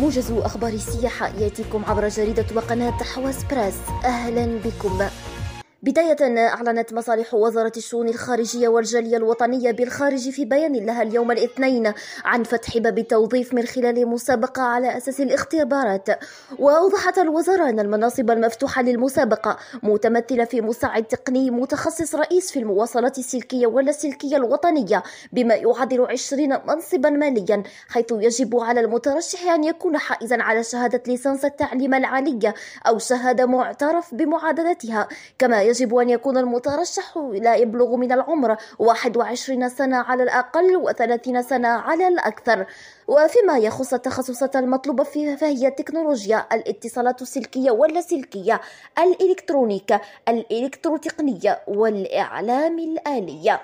موجز أخبار السياحة يأتيكم عبر جريدة وقناة حواس براس أهلا بكم. بداية أعلنت مصالح وزارة الشؤون الخارجية والجالية الوطنية بالخارج في بيان لها اليوم الاثنين عن فتح باب التوظيف من خلال مسابقة على أساس الاختبارات. وأوضحت الوزارة أن المناصب المفتوحة للمسابقة متمثلة في مساعد تقني متخصص رئيس في المواصلات السلكية واللاسلكية الوطنية بما يعادل 20 منصبا ماليا حيث يجب على المترشح أن يكون حائزا على شهادة ليسانس التعليم العالي أو شهادة معترف بمعادلتها. كما يجب أن يكون المترشح لا يبلغ من العمر 21 سنة على الأقل و30 سنة على الأكثر. وفيما يخص التخصصات المطلوبة فيها فهي التكنولوجيا الاتصالات السلكية واللاسلكية الإلكترونيك الإلكتروتقنية والإعلام الآلية.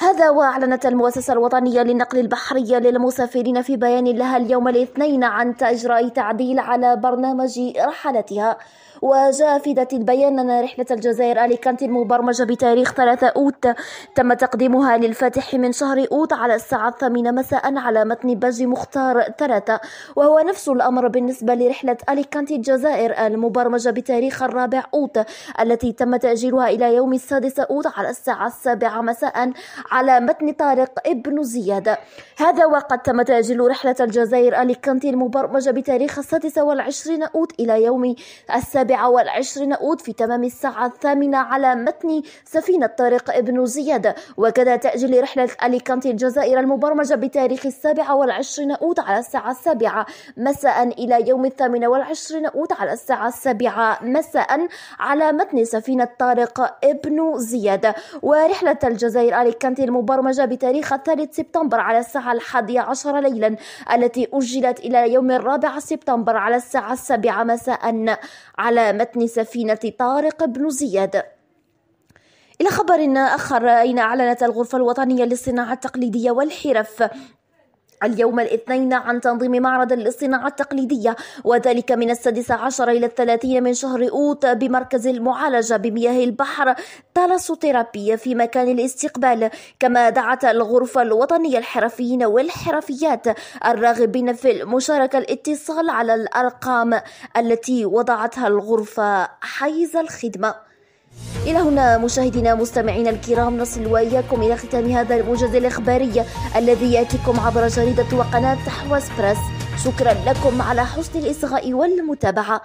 هذا وأعلنت المؤسسة الوطنية للنقل البحري للمسافرين في بيان لها اليوم الاثنين عن إجراء تعديل على برنامج رحلتها. وجاء في ذات البيان أن رحلة الجزائر أليكانتي المبرمجة بتاريخ 3 أوت تم تقديمها للفاتح من شهر أوت على الساعة الثامنة مساء على متن باجي مختار ثلاثة. وهو نفس الأمر بالنسبة لرحلة أليكانتي الجزائر المبرمجة بتاريخ الرابع أوت التي تم تأجيلها إلى يوم السادس أوت على الساعة السابعة مساء على متن طارق ابن زياد. هذا وقد تم تأجيل رحلة الجزائر أليكانتي المبرمجة بتاريخ السادس والعشرين أوت إلى يوم السابع السابعة والعشرين أود في تمام الساعة الثامنة على متن سفينة طارق ابن زياد. وكذا تأجيل رحلة أليكانتي الجزائر المبرمجة بتاريخ السابعة والعشرين أود على الساعة السابعة مساء إلى يوم الثامن والعشرين أود على الساعة السابعة مساء على متن سفينة طارق ابن زياد. ورحلة الجزائر أليكانتي المبرمجة بتاريخ الثالث سبتمبر على الساعة الحادية عشر ليلا التي أجلت إلى يوم الرابع سبتمبر على الساعة السابعة مساء على متن سفينة طارق بن زياد. إلى خبر آخر أين أعلنت الغرفة الوطنية للصناعة التقليدية والحرف اليوم الاثنين عن تنظيم معرض للصناعة التقليدية وذلك من السادس عشر إلى الثلاثين من شهر أوت بمركز المعالجة بمياه البحر تالاسوتيرابي في مكان الاستقبال. كما دعت الغرفة الوطنية الحرفيين والحرفيات الراغبين في المشاركة الاتصال على الأرقام التي وضعتها الغرفة حيز الخدمة. إلى هنا مشاهدينا مستمعينا الكرام نصل وإياكم إلى ختام هذا الموجز الإخباري الذي يأتيكم عبر جريدة وقناة حواس بريس شكرا لكم على حسن الإصغاء والمتابعة.